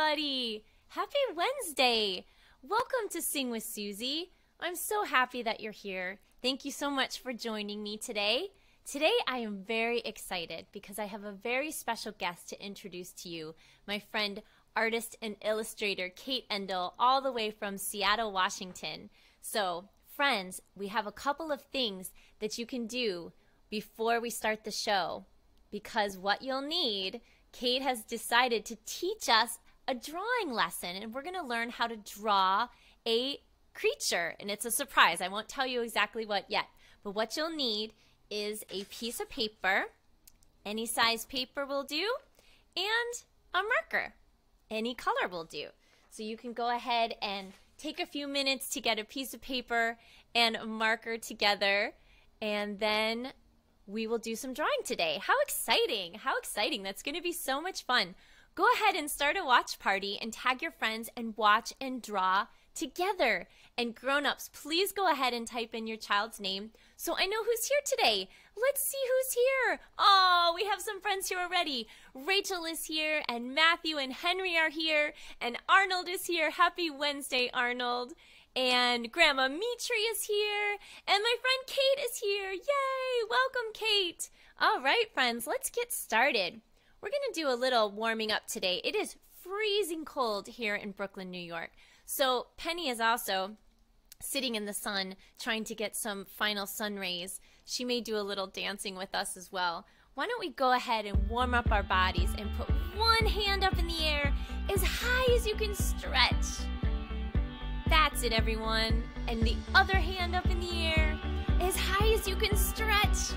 Everybody. Happy Wednesday. Welcome to Sing with Suzi. I'm so happy that you're here. Thank you so much for joining me today. Today, I am very excited because I have a very special guest to introduce to you, my friend, artist, and illustrator Kate Endle, all the way from Seattle, Washington. So, friends, we have a couple of things that you can do before we start the show because what you'll need, Kate has decided to teach us a drawing lesson, and we're going to learn how to draw a creature. And it's a surprise. I won't tell you exactly what yet. But what you'll need is a piece of paper, any size paper will do, and a marker. Any color will do. So you can go ahead and take a few minutes to get a piece of paper and a marker together, and then we will do some drawing today. How exciting! How exciting! That's going to be so much fun. Go ahead and start a watch party and tag your friends and watch and draw together. And grown-ups, please go ahead and type in your child's name so I know who's here today. Let's see who's here. Oh, we have some friends here already. Rachel is here, and Matthew and Henry are here, and Arnold is here. Happy Wednesday, Arnold. And Grandma Mitri is here, and my friend Kate is here. Yay! Welcome, Kate. All right, friends, let's get started. We're going to do a little warming up today. It is freezing cold here in Brooklyn, New York. So Penny is also sitting in the sun trying to get some final sun rays. She may do a little dancing with us as well. Why don't we go ahead and warm up our bodies and put one hand up in the air as high as you can stretch. That's it, everyone. And the other hand up in the air as high as you can stretch.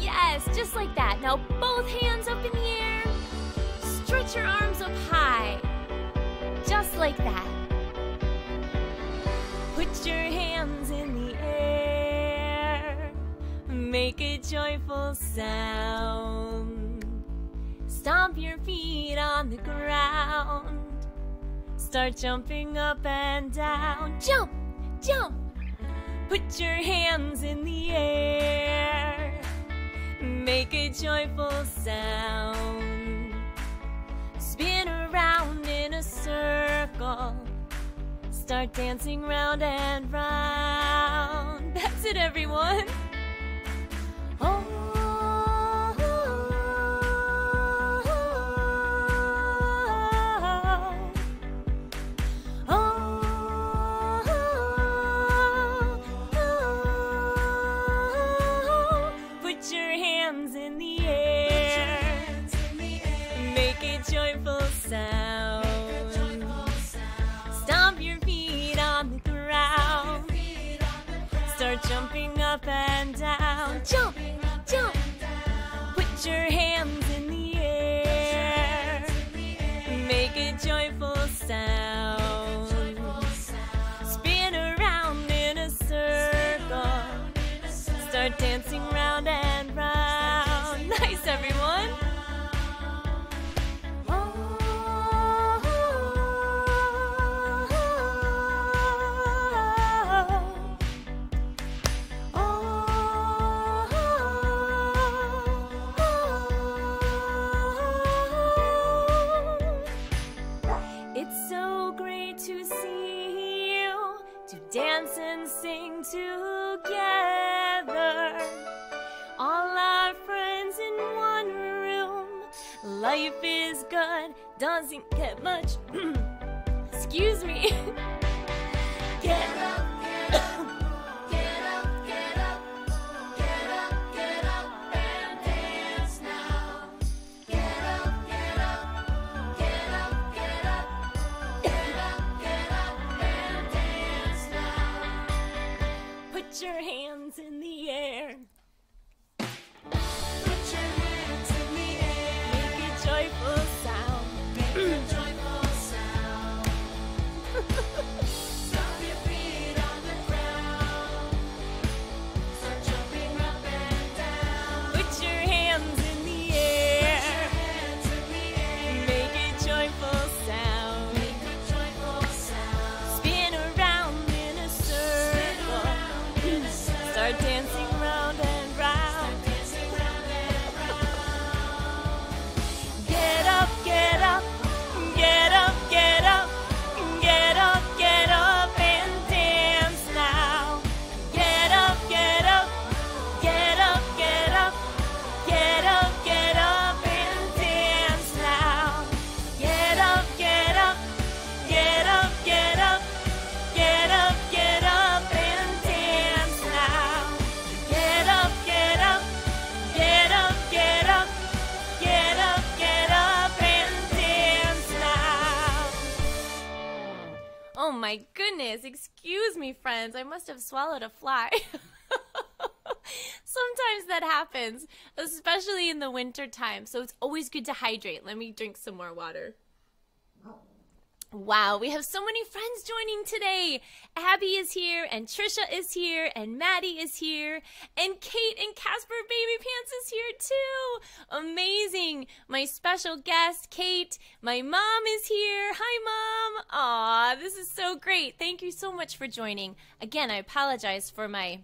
Yes, just like that. Now both hands up in the air. Stretch your arms up high. Just like that. Put your hands in the air. Make a joyful sound. Stomp your feet on the ground. Start jumping up and down. Jump, jump. Put your hands in the air. Make a joyful sound. Spin around in a circle. Start dancing round and round. That's it, everyone. Dancing I must have swallowed a fly. Sometimes that happens, especially in the winter time. So it's always good to hydrate. Let me drink some more water. Wow, we have so many friends joining today. Abby is here, and Trisha is here, and Maddie is here, and Kate and Casper Baby Pants is here too. Amazing. My special guest, Kate. My mom is here. Hi, mom. Aw, this is so great. Thank you so much for joining. Again, I apologize for my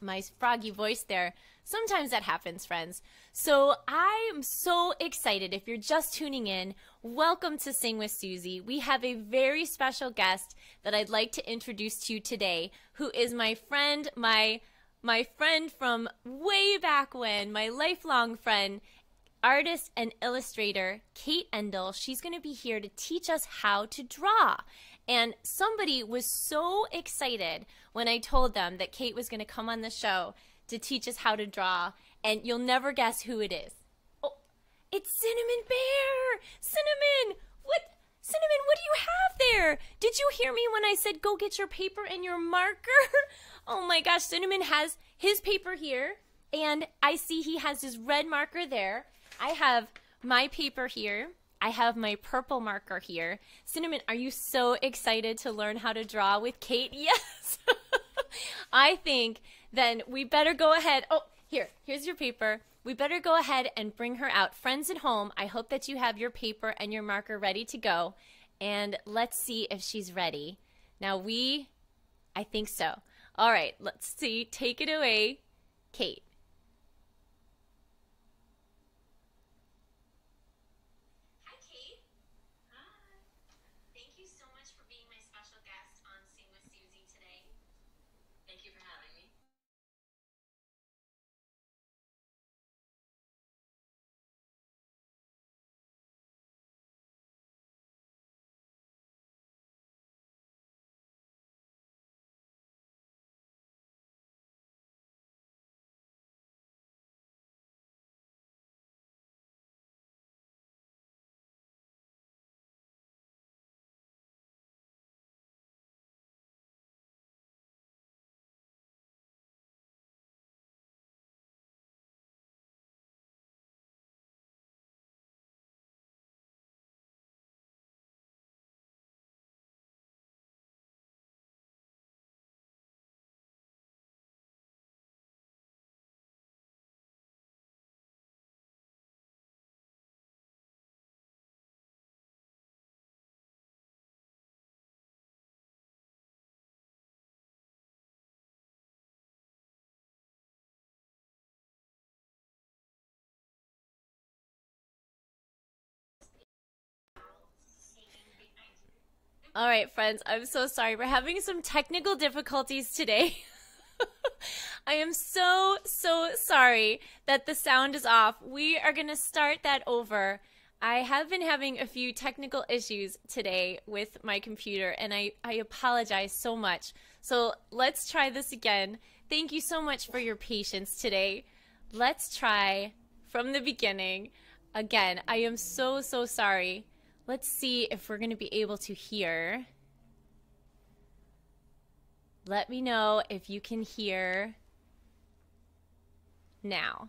my froggy voice there. Sometimes that happens, friends. So I am so excited. If you're just tuning in, welcome to Sing with Suzi. We have a very special guest that I'd like to introduce to you today, who is my friend, my my friend from way back when, my lifelong friend, artist and illustrator Kate Endle. She's going to be here to teach us how to draw. And somebody was so excited when I told them that Kate was going to come on the show to teach us how to draw, and you'll never guess who it is. Oh, it's Cinnamon Bear! Cinnamon! What? Cinnamon, what do you have there? Did you hear me when I said go get your paper and your marker? oh my gosh, Cinnamon has his paper here, and I see he has his red marker there. I have my paper here. I have my purple marker here. Cinnamon, are you so excited to learn how to draw with Kate? Yes! I think then we better go ahead. Oh, here, here's your paper. We better go ahead and bring her out. Friends at home, I hope that you have your paper and your marker ready to go. And let's see if she's ready. Now, we, I think so. All right, let's see. Take it away, Kate. All right, friends, I'm so sorry. We're having some technical difficulties today. I am so, so sorry that the sound is off. We are going to start that over. I have been having a few technical issues today with my computer, and I, I apologize so much. So let's try this again. Thank you so much for your patience today. Let's try from the beginning. Again, I am so, so sorry. Let's see if we're going to be able to hear. Let me know if you can hear now.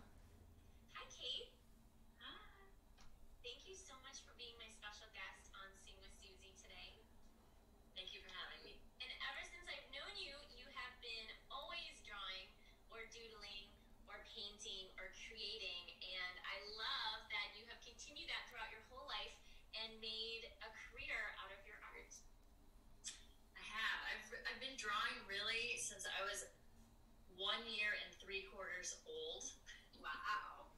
one year and three quarters old. Wow.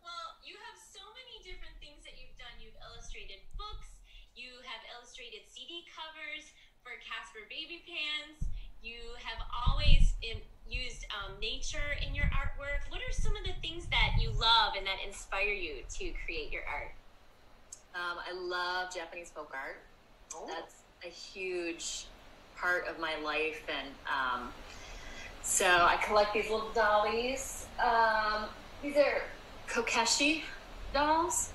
well, you have so many different things that you've done. You've illustrated books, you have illustrated CD covers for Caspar Babypants. You have always in, used um, nature in your artwork. What are some of the things that you love and that inspire you to create your art? Um, I love Japanese folk art. Oh. That's a huge part of my life, and um, so I collect these little dollies. Um, these are Kokeshi dolls.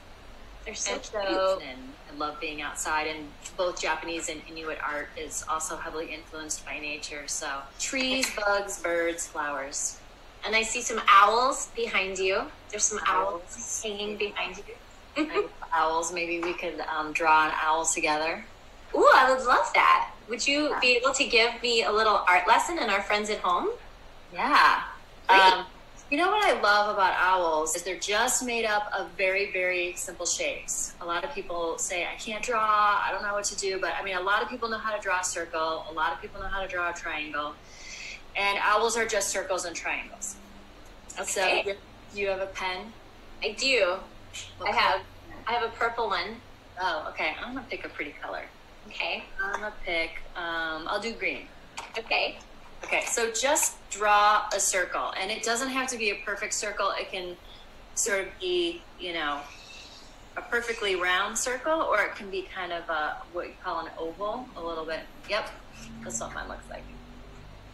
They're so and cute. so and I love being outside and both Japanese and Inuit art is also heavily influenced by nature. So trees, bugs, birds, flowers. And I see some owls behind you. There's some owls, Owls. hanging behind you. owls. Maybe we could um, draw an owl together. Ooh, I would love that. Would you Yeah. be able to give me a little art lesson and our friends at home? Yeah. Um, you know what I love about owls is they're just made up of very, very simple shapes. A lot of people say, I can't draw, I don't know what to do, but I mean, a lot of people know how to draw a circle, a lot of people know how to draw a triangle, and owls are just circles and triangles. So, Okay. you- you have a pen? I do. What I have. I have a purple one. Oh, okay. I'm gonna pick a pretty color. Okay. I'm gonna pick, um, I'll do green. Okay. Okay, so just draw a circle, and it doesn't have to be a perfect circle. It can sort of be, you know, a perfectly round circle, or it can be kind of a what you call an oval, a little bit. Yep, that's what mine looks like.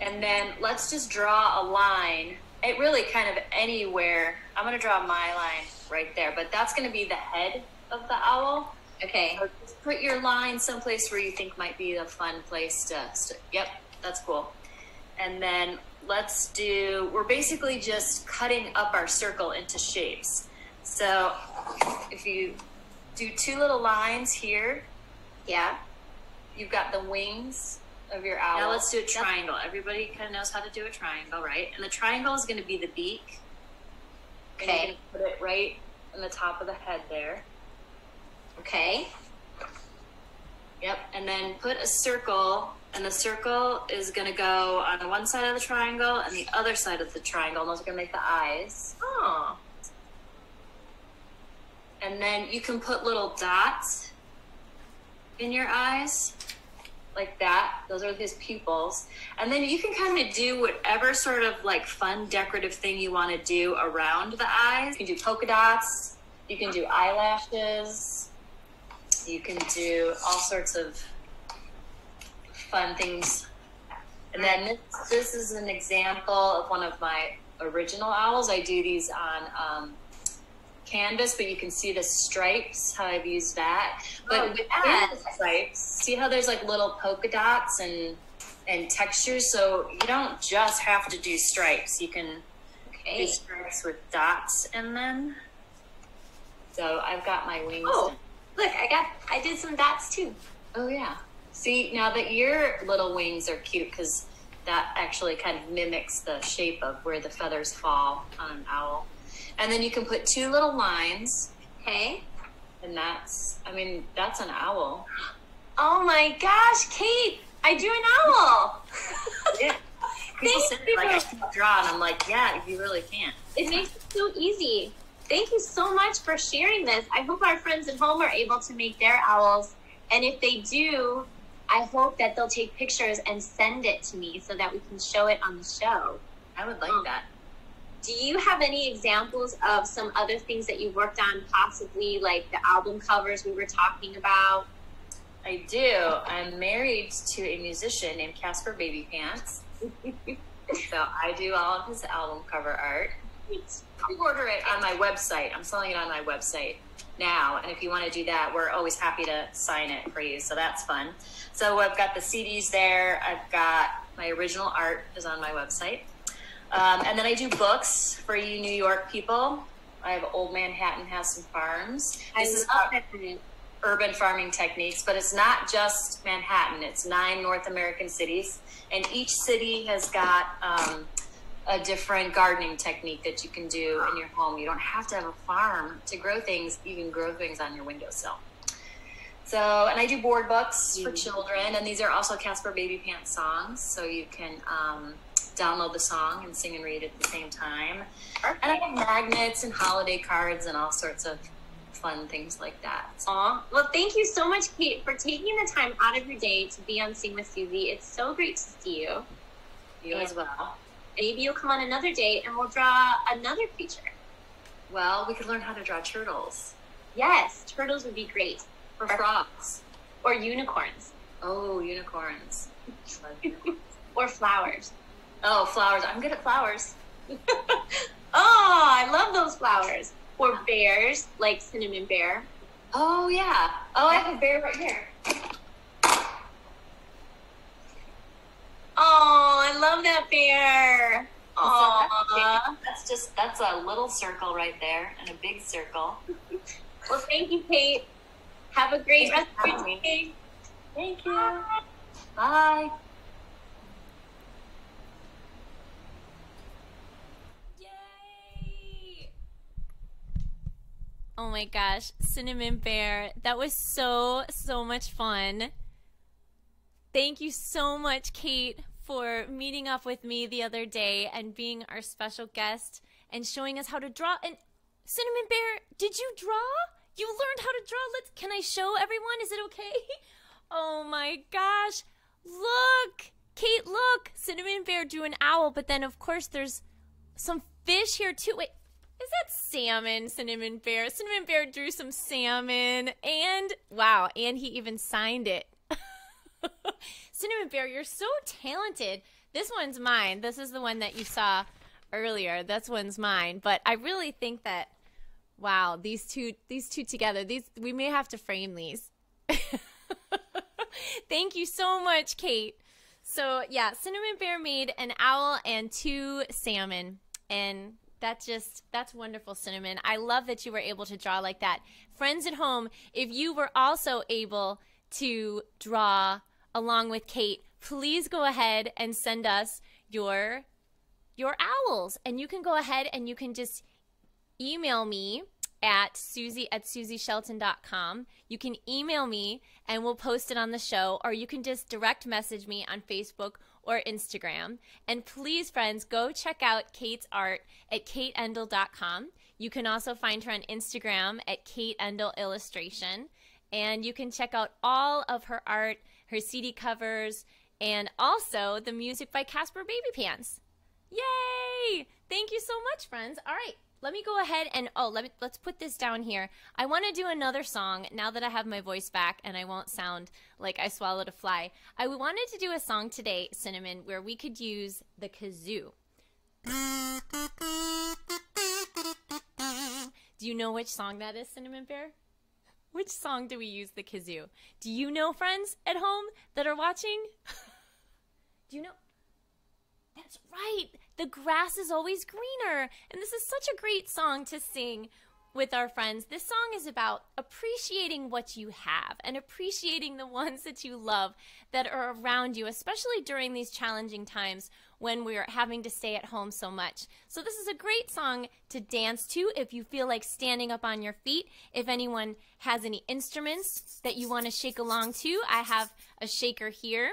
And then let's just draw a line. It really kind of anywhere. I'm gonna draw my line right there, but that's gonna be the head of the owl. Okay. So just put your line someplace where you think might be a fun place to. St- yep, that's cool. And then let's do. We're basically just cutting up our circle into shapes. So if you do two little lines here, Yeah. you've got the wings of your owl. Now let's do a triangle. Everybody kind of knows how to do a triangle, right? And the triangle is going to be the beak. Okay. put it right in the top of the head there. Okay. Yep, and then put a circle, and the circle is going to go on one side of the triangle and the other side of the triangle, and those are going to make the eyes. Oh. And then you can put little dots in your eyes, like that. Those are his pupils. And then you can kind of do whatever sort of like fun decorative thing you want to do around the eyes. You can do polka dots, you can do eyelashes, you can do all sorts of fun things. And then this, this is an example of one of my original owls. I do these on um, canvas, but you can see the stripes, how I've used that. But Oh, with stripes, see how there's like little polka dots and and textures. So you don't just have to do stripes. You can do stripes with dots in them. So I've got my wings. Oh, look, I got, I did some dots too. Oh yeah. See now that your little wings are cute because that actually kind of mimics the shape of where the feathers fall on an owl. And then you can put two little lines, Okay. and that's I mean that's an owl. Oh my gosh, Kate, I drew an owl. Yeah. People Thank say like I can't draw, and I'm like, yeah, you really can't. It makes it so easy. Thank you so much for sharing this. I hope our friends at home are able to make their owls. And if they do, I hope that they'll take pictures and send it to me so that we can show it on the show. I would like Oh. that. Do you have any examples of some other things that you worked on, possibly like the album covers we were talking about? I do. I'm married to a musician named Caspar Babypants. so I do all of his album cover art. I order it on my website. I'm selling it on my website now. And if you want to do that, we're always happy to sign it for you. So that's fun. So I've got the CDs there. I've got my original art is on my website. Um, and then I do books for you New York people. I have Old Manhattan Has Some Farms. This is love about it. urban farming techniques, but it's not just Manhattan. It's nine North American cities, and each city has got um, a different gardening technique that you can do in your home. You don't have to have a farm to grow things. You can grow things on your windowsill. So, and I do board books for Mm. children, and these are also Caspar Babypants songs, so you can um, download the song and sing and read at the same time. And I have magnets and holiday cards and all sorts of fun things like that. Aw. Well, thank you so much, Kate, for taking the time out of your day to be on Sing with Suzi. It's so great to see you. You as well. Maybe you'll come on another day and we'll draw another creature. Well, we could learn how to draw turtles Yes, turtles would be great. or frogs. Or unicorns. Oh, unicorns. Or flowers. Oh, flowers. I'm good at flowers. Oh, I love those flowers. Or bears, like Cinnamon Bear. Oh yeah. Oh, I have a bear right here. Oh, I love that bear. So that's, that's just that's a little circle right there and a big circle. well, thank you, Kate. Have a great Thanks rest of your having day. Thank you. Bye. Yay! Oh my gosh, Cinnamon Bear, that was so, so much fun. Thank you so much, Kate, for meeting up with me the other day and being our special guest and showing us how to draw. And Cinnamon Bear, did you draw? You learned how to draw. Let's can I show everyone? Is it okay? Oh my gosh. Look. Kate, look. Cinnamon Bear drew an owl, but then of course there's some fish here too. Wait, is that salmon, Cinnamon Bear? Cinnamon Bear drew some salmon and wow, and he even signed it. Cinnamon Bear, you're so talented. This one's mine. This is the one that you saw earlier. This one's mine. But I really think that wow, these two these two together, these we may have to frame these. Thank you so much, Kate. So, yeah, Cinnamon Bear made an owl and two salmon. And that's just that's wonderful cinnamon i love that you were able to draw like that friends at home if you were also able to draw along with kate please go ahead and send us your your owls and you can go ahead and you can just email me at suzi at suzishelton.com you can email me and we'll post it on the show or you can just direct message me on facebook or Instagram. And please, friends, go check out Kate's art at kateendle.com. You can also find her on Instagram at Kate Endle Illustration. And you can check out all of her art, her CD covers, and also the music by Caspar Babypants. Yay! Thank you so much, friends. All right, let me go ahead and oh, let me let's put this down here. I want to do another song now that I have my voice back and I won't sound like I swallowed a fly. I wanted to do a song today, Cinnamon, where we could use the kazoo. Do you know which song that is, Cinnamon Bear? Which song do we use the kazoo? Do you know, friends at home that are watching? do you know? That's right. The grass is always greener. And this is such a great song to sing with our friends. This song is about appreciating what you have and appreciating the ones that you love that are around you, especially during these challenging times when we're having to stay at home so much. So, this is a great song to dance to if you feel like standing up on your feet. If anyone has any instruments that you want to shake along to, I have a shaker here.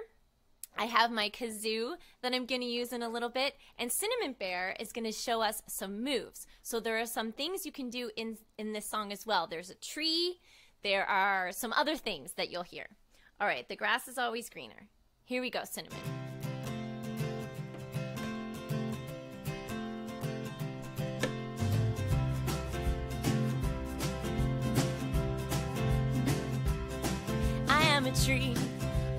I have my kazoo that I'm going to use in a little bit, and Cinnamon Bear is going to show us some moves. So there are some things you can do in in this song as well. There's a tree, there are some other things that you'll hear. All right, the grass is always greener. Here we go, Cinnamon. Tree.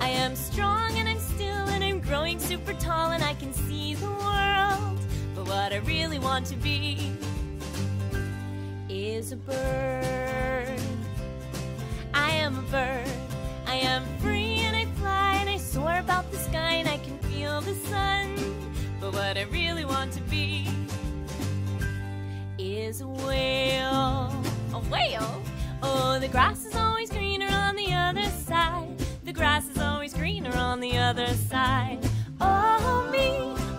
I am strong and I'm still and I'm growing super tall and I can see the world. But what I really want to be is a bird. I am a bird. I am free and I fly and I soar about the sky and I can feel the sun. But what I really want to be is a whale. A whale? Oh, the grass other side. Oh, me,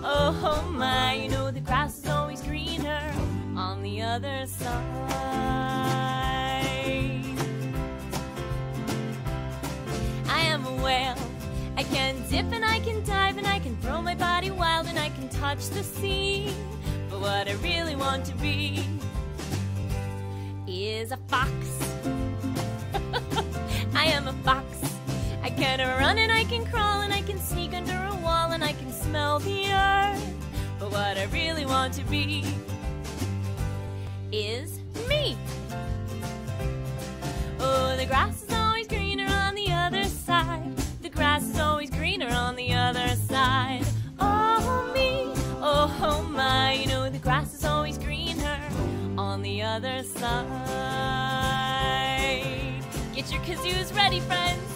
oh, my. You know, the grass is always greener on the other side. I am a whale. I can dip and I can dive and I can throw my body wild and I can touch the sea. But what I really want to be is a fox. I am a fox. I can run and I can crawl and I can sneak under a wall and I can smell the earth. But what I really want to be is me. Oh, the grass is always greener on the other side. The grass is always greener on the other side. Oh, me. Oh, my. You know, the grass is always greener on the other side. Get your kazoos ready, friends.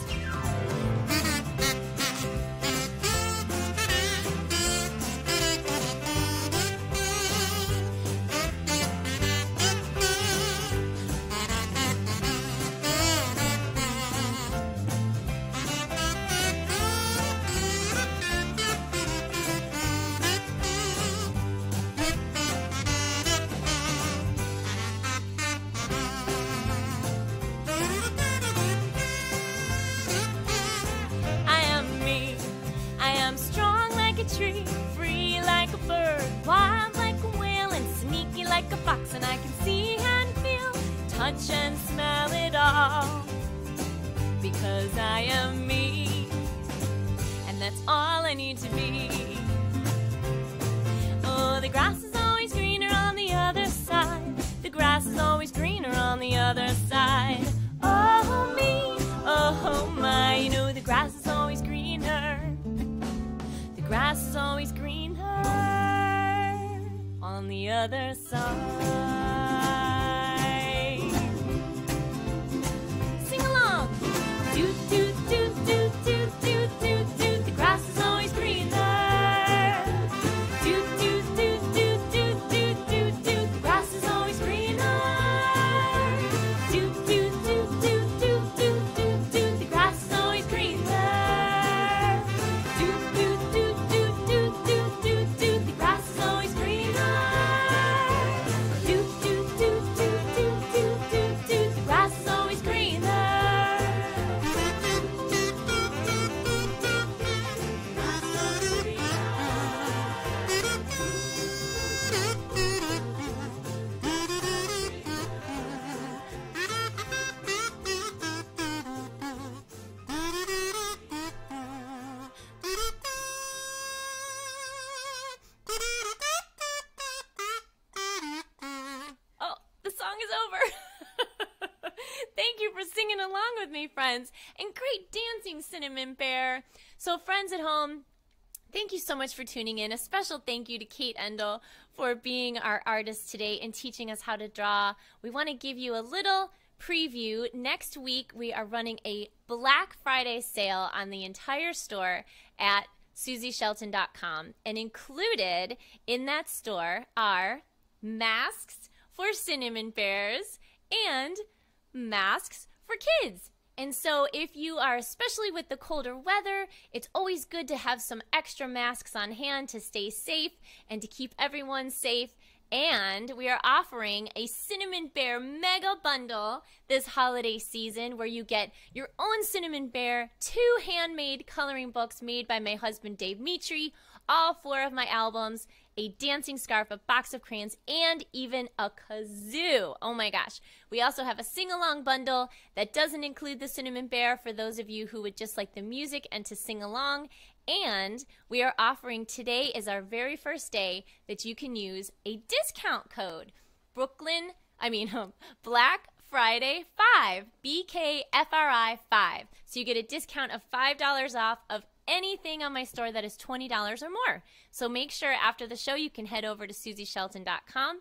Do, do, singing along with me, friends, and great dancing, Cinnamon Bear. So, friends at home, thank you so much for tuning in. A special thank you to Kate Endle for being our artist today and teaching us how to draw. We want to give you a little preview. Next week, we are running a Black Friday sale on the entire store at suzishelton.com. And included in that store are masks for cinnamon bears and masks for kids. And so, if you are, especially with the colder weather, it's always good to have some extra masks on hand to stay safe and to keep everyone safe. And we are offering a Cinnamon Bear mega bundle this holiday season where you get your own Cinnamon Bear, two handmade coloring books made by my husband Dave Mitri, all four of my albums, a dancing scarf, a box of crayons, and even a kazoo. Oh my gosh. We also have a sing along bundle that doesn't include the Cinnamon Bear for those of you who would just like the music and to sing along. And we are offering today is our very first day that you can use a discount code. Brooklyn, I mean, Black Friday 5, BKFRI 5. So you get a discount of $5 off of anything on my store that is $20 or more. So make sure after the show you can head over to suzishelton.com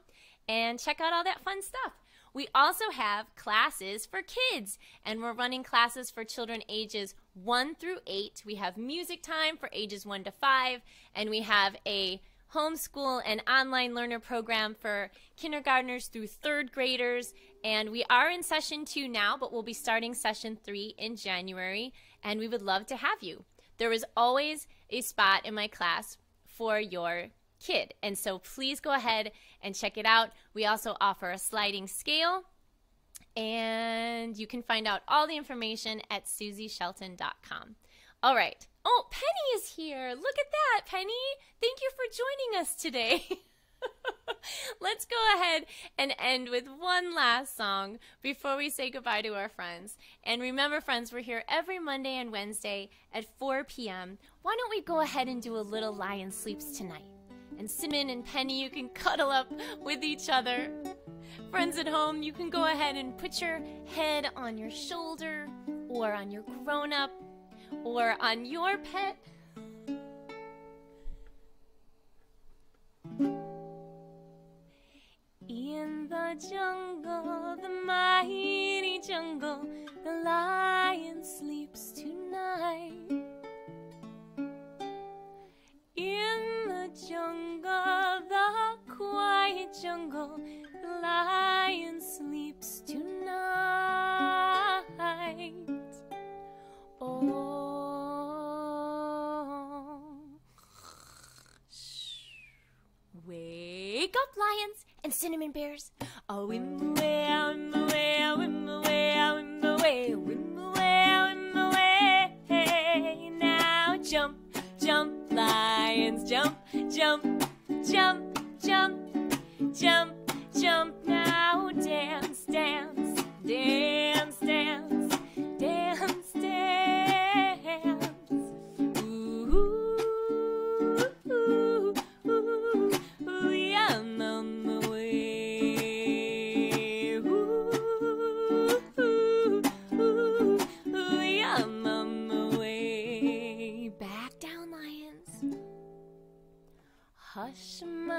and check out all that fun stuff. We also have classes for kids, and we're running classes for children ages 1 through 8. We have music time for ages 1 to 5, and we have a homeschool and online learner program for kindergartners through third graders. And we are in session two now, but we'll be starting session three in January, and we would love to have you. There is always a spot in my class for your kid. And so please go ahead and check it out. We also offer a sliding scale, and you can find out all the information at suzishelton.com. All right. Oh, Penny is here. Look at that, Penny. Thank you for joining us today. Let's go ahead and end with one last song before we say goodbye to our friends. And remember, friends, we're here every Monday and Wednesday at 4 p.m. Why don't we go ahead and do a little Lion Sleeps tonight? And Simon and Penny, you can cuddle up with each other. Friends at home, you can go ahead and put your head on your shoulder or on your grown up or on your pet. In the jungle, the mighty jungle, the lion sleeps tonight. In the jungle, the quiet jungle, cinnamon bears. Oh, in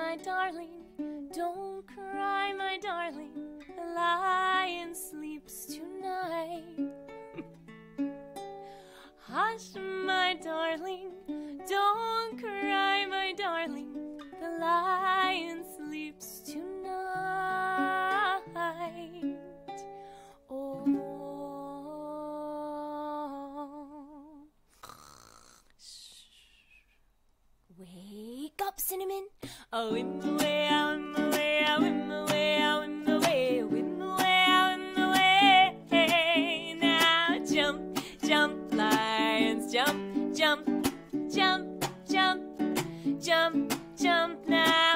my darling, don't cry, my darling. The lion sleeps tonight. Hush, my darling, don't cry, my darling. The lion sleeps up, cinnamon. Oh, in the way, oh, in the way, oh, in the way, oh, in the way, in the way, oh, in the way. Now jump, jump, lions, jump, jump, jump, jump, jump, jump. Now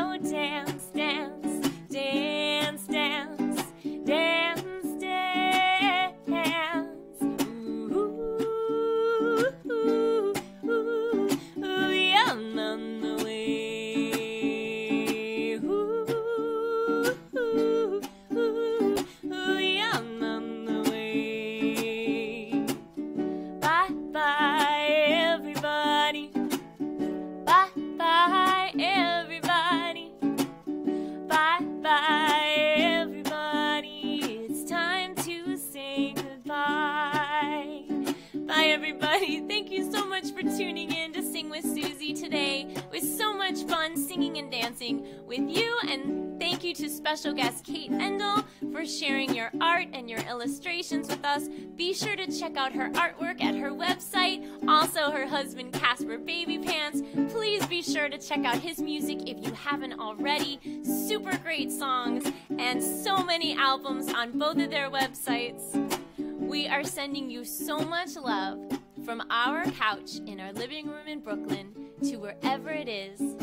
out her artwork at her website. Also, her husband Caspar Babypants. Please be sure to check out his music if you haven't already. Super great songs and so many albums on both of their websites. We are sending you so much love from our couch in our living room in Brooklyn to wherever it is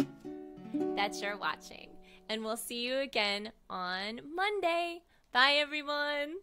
that you're watching. And we'll see you again on Monday. Bye, everyone.